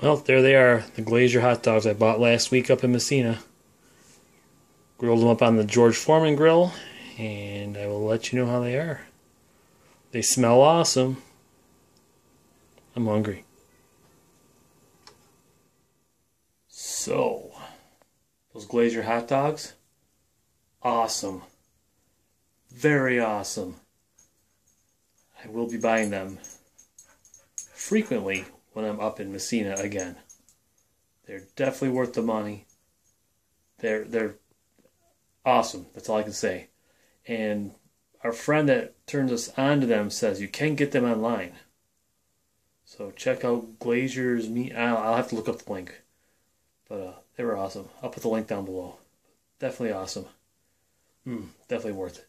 Well, there they are, the Glazier hot dogs I bought last week up in Massena. Grilled them up on the George Foreman grill, and I will let you know how they are. They smell awesome. I'm hungry. So, those Glazier hot dogs, awesome. Very awesome. I will be buying them frequently when I'm up in Massena again. They're definitely worth the money. They're they're awesome. That's all I can say. And our friend that turns us on to them says you can get them online. So check out Glazier's meat. I'll, I'll have to look up the link. But uh, they were awesome. I'll put the link down below. Definitely awesome. Hmm, definitely worth it.